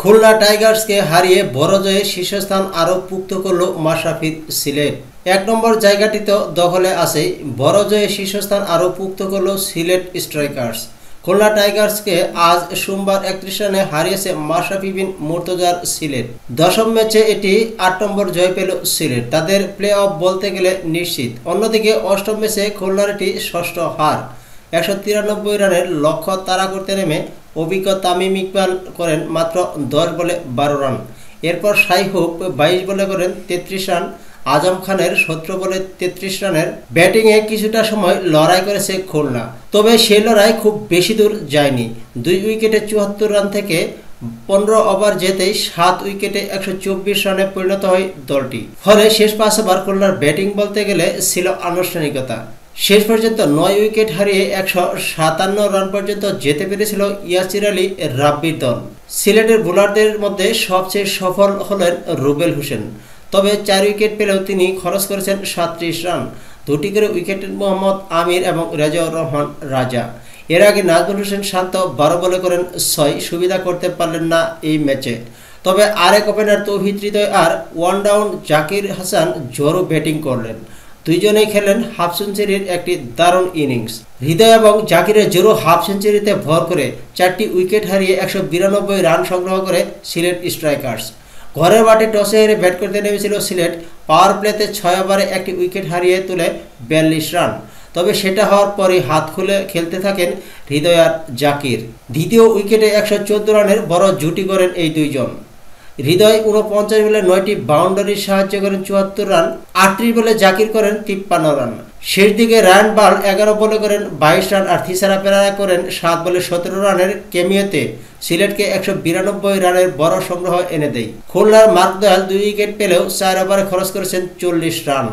খুলনা টাইগার্সকে হারিয়ে বড় জয়ে শীর্ষস্থান আরও পুক্ত করল মাশরাফির সিলেট। এক নম্বর জায়গাটিতে দখলে আছে বড় জয়ে শীর্ষস্থান আরও পুক্ত করল সিলেট স্ট্রাইকার্স। খুলনা টাইগার্সকে আজ সোমবার একত্রিশ রানে হারিয়েছে মাশরাফি বিন মুর্তজার সিলেট। দশম ম্যাচে এটি আট নম্বর জয় পেল সিলেট। তাদের প্লে অফ বলতে গেলে নিশ্চিত। অন্যদিকে অষ্টম ম্যাচে খুলনার এটি ষষ্ঠ হার। একশো তিরানব্বই রানের লক্ষ্য তাড়া করতে নেমে অভিজ্ঞ তামিম ইকবাল করেন মাত্র দশ বলে বারো রান। এরপর সাই হোপ বাইশ বলে করেন তেত্রিশ রান। আজম খানের সতেরো বলে তেত্রিশ রানের ব্যাটিংয়ে কিছুটা সময় লড়াই করেছে খুলনা। তবে সেই লড়াই খুব বেশি দূর যায়নি। দুই উইকেটে চুয়াত্তর রান থেকে পনেরো ওভার যেতেই সাত উইকেটে একশো চব্বিশ রানে পরিণত হয় দলটি। ফলে শেষ পাঁচ ওভার খুলনার ব্যাটিং বলতে গেলে ছিল আনুষ্ঠানিকতা। শেষ পর্যন্ত নয় উইকেট হারিয়ে একশো সাতান্ন রান পর্যন্ত যেতে পেরেছিল ইয়াসির আলী রাব্বির দল। সিলেটের বোলারদের মধ্যে সবচেয়ে সফল হলেন রুবেল হোসেন। তবে চার উইকেট পেলেও তিনি খরচ করেছেন সাতত্রিশ রান। দুটি করে উইকেট মোহাম্মদ আমির এবং রেজাউর রহমান রাজা। এর আগে নাজমুল হোসেন শান্ত বারো বলে করেন, ছয় সুবিধা করতে পারলেন না এই ম্যাচে। তবে আরেক ওপেনার তৌহিদ হৃদয় আর ওয়ান ডাউন জাকির হাসান জোরও ব্যাটিং করলেন। দুইজনেই খেলেন হাফ সেঞ্চুরির একটি দারুণ ইনিংস। হৃদয় এবং জাকিরের জোরো হাফ সেঞ্চুরিতে ভর করে চারটি উইকেট হারিয়ে একশো বিরানব্বই রান সংগ্রহ করে সিলেট স্ট্রাইকার্স। ঘরের মাঠে টসে হেরে ব্যাট করতে নেমেছিল সিলেট। পাওয়ার প্লেতে ছয় ওভারে একটি উইকেট হারিয়ে তুলে বিয়াল্লিশ রান। তবে সেটা হওয়ার পরই হাত খুলে খেলতে থাকেন হৃদয় আর জাকির। দ্বিতীয় উইকেটে একশো চোদ্দ রানের বড় জুটি করেন এই দুইজন। হৃদয় উনপঞ্চাশ বলে নয়টি বাউন্ডারির সাহায্য করেন চুয়াত্তর রান আটটি বলে জাকির করেন তিপ্পান্ন রান। শেষ দিকে রান বাল এগারো বলে করেন বাইশ রান, আর থিসারা পেরারা করেন সাত বলে সতেরো রানের কেমিওতে। সিলেটকে একশো বিরানব্বই রানের বড় সংগ্রহ এনে দেয়। খুলনার মার্ক দয়াল দুই উইকেট পেলেও চার ওভারে খরচ করেছেন চল্লিশ রান।